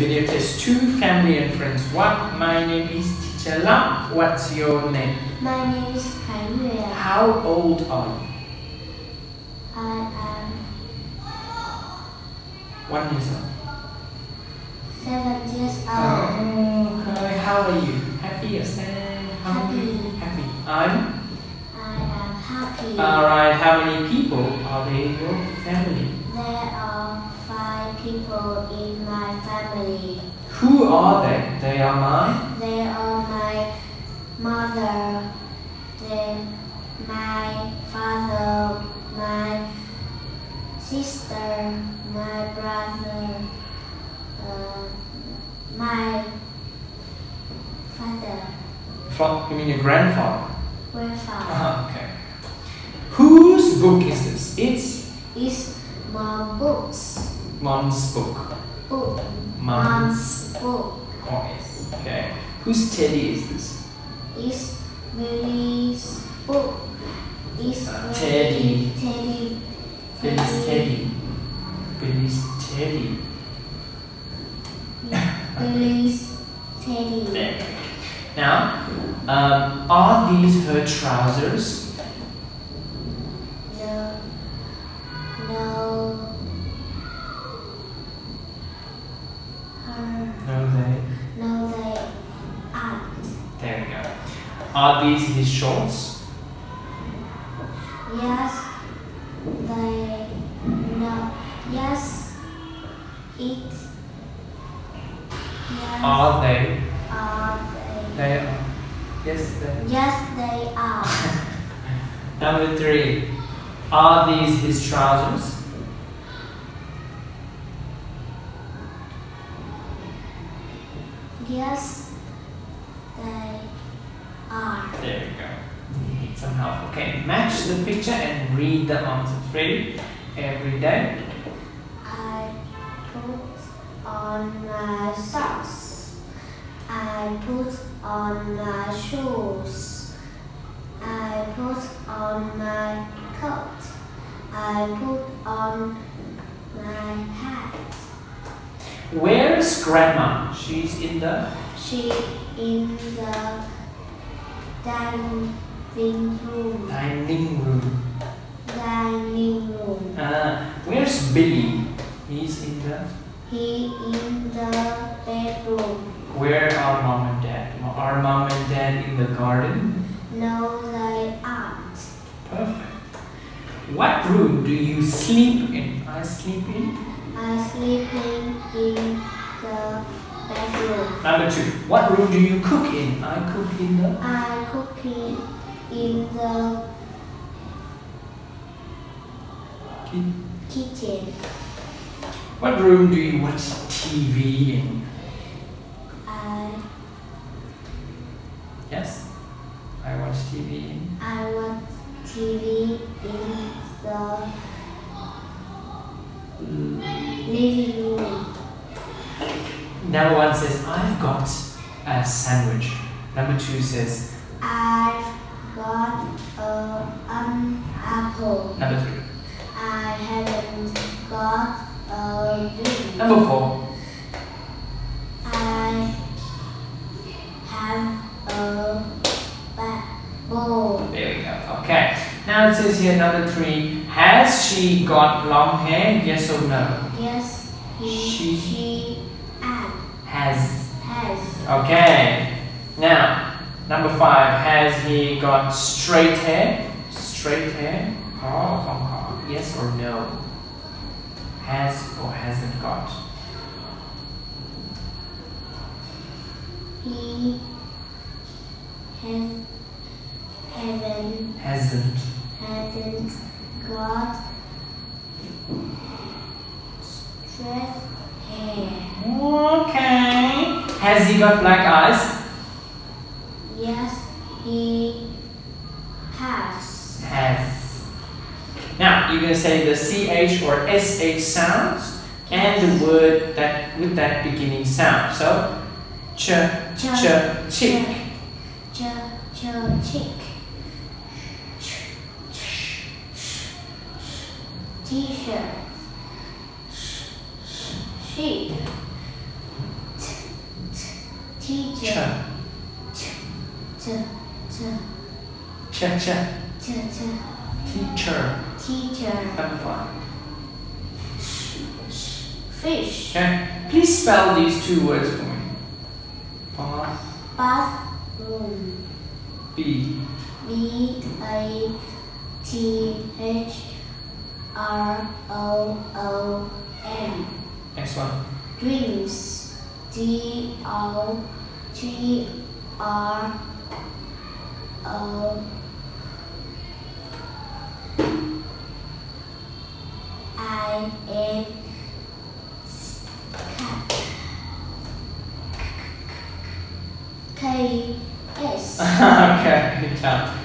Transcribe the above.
video test two family and friends. 1. My name is Teacher Lam. What's your name? My name is Nguyệt. How old are you? I am One years old. seven years oh, old. Okay. How are you? Happy or sad? Hungry? Happy. I'm. I am happy. Alright. How many people are there in your family? There are five people in my family. Who are they? They are my? They are my mother, then my father, my sister, my brother, uh, my father, From, you mean your grandfather? grandfather. Ah, okay. Whose book is this? It's It's my books. Mom's book. Book. Mom's book. Oh, yes. Okay. Whose teddy is this? It's Billy's book. It's Uh, Teddy. Teddy. Billy's teddy. Billy's teddy. Billy's Teddy. There. Now, um, are these her trousers? Are these his shorts? Yes. They. No. Yes. It. Yes. Are they? Are they? They are. Yes, they. Yes, they are. Number three. Are these his trousers? yes, they are. There we go. Need some help. Okay, match the picture and read the answers. Ready? Every day. I put on my socks. I put on my shoes. I put on my coat. I put on my hat. Where's grandma? She's in the. She in the dining room. Dining room. Dining room. Uh, where's Billy? He's in the. He in the bedroom. Where are mom and dad? Are mom and dad in the garden? No, they aren't. Perfect. What room do you sleep in? I sleep in. I sleeping in the bedroom. Number two. What room do you cook in? I cook in the. I cooking in the kitchen. What room do you watch TV in? I Yes. I watch TV in. I watch TV in the mm. living room. Number one says, I've got a sandwich. Number two says, I've got a an apple. number three. I haven't got a drink. Number four. I have a ba- bowl. There we go. Okay. Now it says here number three. Has she got long hair? Yes or no? Has. has. Okay. Now, number five. Has he got straight hair? Straight hair? Oh. Yes or no? Has or hasn't got? He has haven't Hasn't. hadn't got straight hair. Okay. Has he got black eyes? Yes, he has. Has. Now you're gonna say the ch or sh sounds and the word that with that beginning sound. So ch ch chick. Ch ch chick. T-shirt. Sheep. Teacher. ch ch ch Che che. ch ch Teacher. teacher Number five. fish Okay. Please spell these two words for me. Bath. bathroom B. B A T H R O O M Next one. dreams D O G R O I N K S okay. Good job.